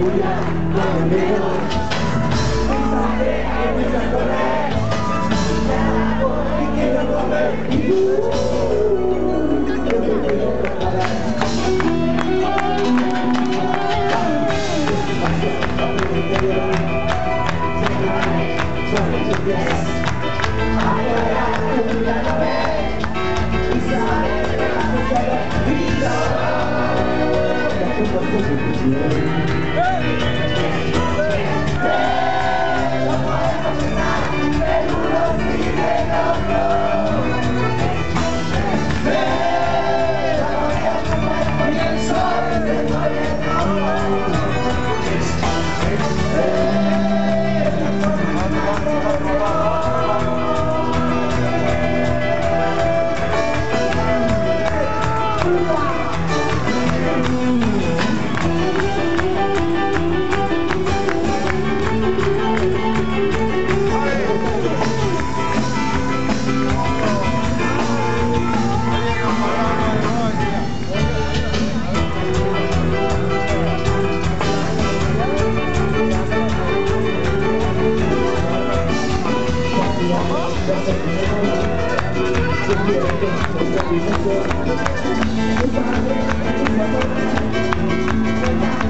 姑娘，姑娘，你晓得我吗？你晓得我吗？你晓得我吗？你晓得我吗？姑娘，姑娘，你晓得我吗？你晓得我吗？你晓得我吗？你晓得我吗？Gracias. Thank you.